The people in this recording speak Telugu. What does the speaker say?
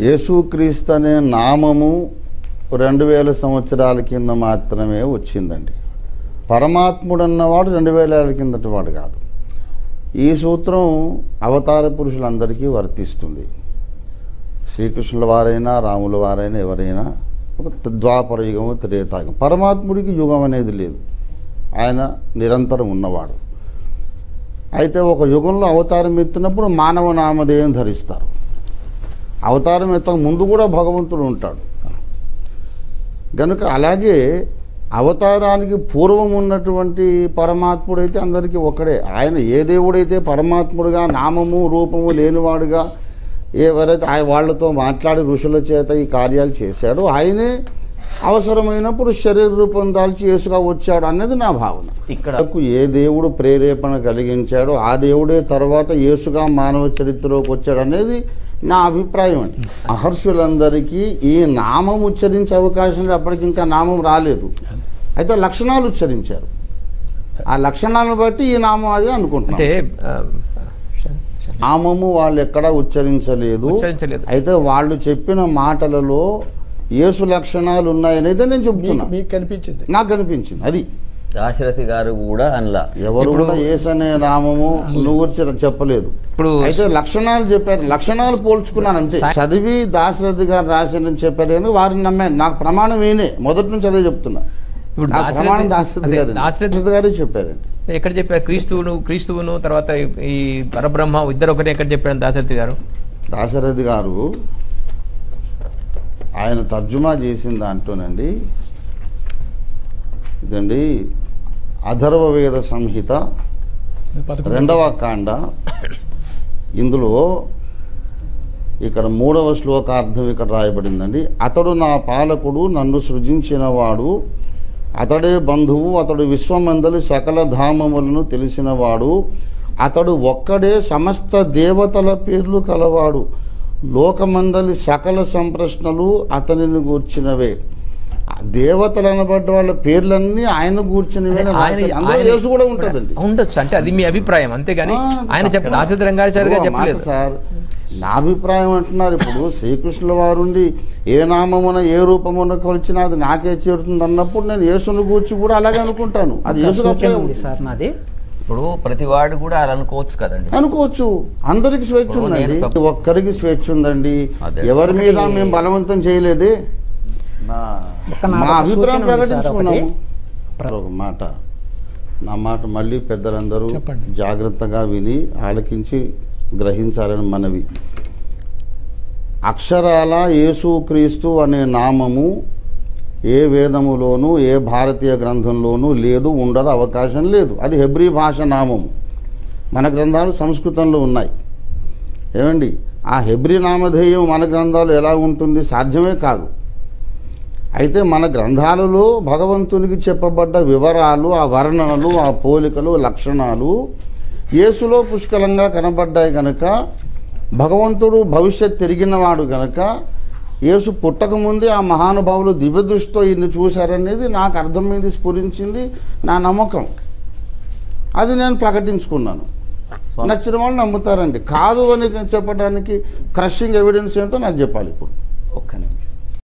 యేసుక్రీస్తు అనే నామము రెండు వేల సంవత్సరాల కింద మాత్రమే వచ్చిందండి. పరమాత్ముడు అన్నవాడు రెండు వేల ఏళ్ళ కిందటి వాడు కాదు. ఈ సూత్రం అవతార పురుషులందరికీ వర్తిస్తుంది. శ్రీకృష్ణుల వారైనా రాముల వారైనా ఎవరైనా ఒక ద్వాపర యుగము త్రేతాయుగం. పరమాత్ముడికి యుగం అనేది లేదు. ఆయన నిరంతరం ఉన్నవాడు. అయితే ఒక యుగంలో అవతారం ఎత్తినప్పుడు మానవ నామధేయం ధరిస్తారు. అవతారం ఎత్తక ముందు కూడా భగవంతుడు ఉంటాడు. కనుక అలాగే అవతారానికి పూర్వం ఉన్నటువంటి పరమాత్ముడైతే అందరికీ ఒకడే ఆయన ఏ దేవుడైతే పరమాత్ముడుగా నామము రూపము లేనివాడుగా ఎవరైతే ఆయన వాళ్ళతో మాట్లాడి ఋషుల చేత ఈ కార్యాలు చేశాడో ఆయనే అవసరమైనప్పుడు శరీర రూపం దాల్చి యేసుగా వచ్చాడు అన్నది నా భావన. ఇక్కడ ఏ దేవుడు ప్రేరేపణ కలిగించాడో ఆ దేవుడే తర్వాత యేసుగా మానవ చరిత్రలోకి వచ్చాడు అనేది నా అభిప్రాయం అండి. మహర్షులందరికీ ఈ నామం ఉచ్చరించే అవకాశం. అప్పటికి ఇంకా నామం రాలేదు. అయితే లక్షణాలు ఉచ్చరించారు. ఆ లక్షణాలను బట్టి ఈ నామం అది ఆ, నామము వాళ్ళు ఎక్కడా ఉచ్చరించలేదు. ఉచ్చరించలేదు. అయితే వాళ్ళు చెప్పిన మాటలలో యేసు లక్షణాలు ఉన్నాయని అయితే నేను చెప్తున్నా. మీకు కనిపించింది. నాకు అనిపించింది అది. దాశరథి గారు కూడా అనలా. ఎవరు కూడా యేసు అనే నామము నువ్వు చెప్పలేదు. ఇప్పుడు అయితే లక్షణాలు చెప్పారు. లక్షణాలు పోల్చుకున్నాను అంతే. చదివి దాశరథి గారు రాశారని చెప్పారు కానీ వారిని నమ్మాను. నాకు ప్రమాణం ఏనే మొదటి నుంచి అదే చెప్తున్నా. ఇప్పుడు ప్రమాణం దాశరథి గారు దాశరథి- దాశరథి గారే చెప్పారండి. ఎక్కడ చెప్పారు? క్రీస్తువును క్రీస్తువును తర్వాత ఈ పరబ్రహ్మ ఇద్దరు ఒకరే ఎక్కడ చెప్పారు దాశరథి గారు? దాశరథి గారు ఆయన తర్జుమా చేసిన దాంట్లోనండి ఇదండి అధర్వ వేద సంహిత రెండవ కాండ. ఇందులో ఇక్కడ మూడవ శ్లోకార్థం ఇక్కడ రాయబడిందండి. అతడు నా పాలకుడు నన్ను సృజించినవాడు అతడే బంధువు అతడు విశ్వమందలి సకల ధామములను తెలిసినవాడు అతడు ఒక్కడే సమస్త దేవతల పేర్లు కలవాడు లోకమందలి సకల సంప్రశ్నలు అతనిని గూర్చినవే. దేవతలు అనబడ్డ వాళ్ళ పేర్లన్నీ ఆయన. అందులో యేసు కూడా ఉంటుందండి. ఉండొచ్చు. అంటే అది మీ అభిప్రాయం. అంతేగాని ఆయన చెప్ప తప్పకుండా. దాశరథి రంగాచారి గారు చెప్పలేదు. సార్ నా అభిప్రాయం అంటున్నారు. ఇప్పుడు శ్రీకృష్ణుల వారుండి ఏ నామమున ఏ రూపమున కొలిచినా అది నాకే చేరుతుంది అన్నప్పుడు నేను యేసును గూర్చి కూడా అలాగే అనుకుంటాను. అది యేసు సార్ నాది. ఇప్పుడు ప్రతి వాడు కూడా అలా అనుకోవచ్చు కదండి. అనుకోవచ్చు. అందరికి స్వేచ్ఛ ఉందండి. ఒక్కరికి స్వేచ్ఛ ఉందండి. అదే. ఎవరి మీద మేము బలవంతం చేయలేదే? మా అభిప్రాయం. ప్రకటించుకున్నాము. ఒక మాట. నా మాట మళ్ళీ పెద్దలందరూ. జాగ్రత్తగా విని ఆలకించి గ్రహించాలని మనవి. అక్షరాల యేసుక్రీస్తు అనే నామము ఏ వేదములోనూ ఏ భారతీయ గ్రంథంలోనూ లేదు ఉండదు అవకాశం లేదు. అది హెబ్రీ భాష నామము. మన గ్రంథాలు సంస్కృతంలో ఉన్నాయి. ఏమండి? ఆ హెబ్రీ నామధేయం మన గ్రంథాలు ఎలా ఉంటుంది సాధ్యమే కాదు. అయితే మన గ్రంథాలలో భగవంతునికి చెప్పబడ్డ వివరాలు ఆ వర్ణనలు ఆ పోలికలు లక్షణాలు యేసులో పుష్కలంగా కనబడ్డాయి కనుక భగవంతుడు భవిష్యత్ తిరిగినవాడు కనుక యేసు పుట్టకముందే ఆ మహానుభావులు దివ్యదృష్టితో ఇన్ని చూశారనేది నాకు అర్థమైంది స్ఫురించింది నా నమ్మకం. అది నేను ప్రకటించుకున్నాను. నచ్చిన వాళ్ళు నమ్ముతారండి. కాదు అని చెప్పడానికి క్రషింగ్ ఎవిడెన్స్ ఏంటో నాకు చెప్పాలి ఇప్పుడు. ఒక్క నిమిషం.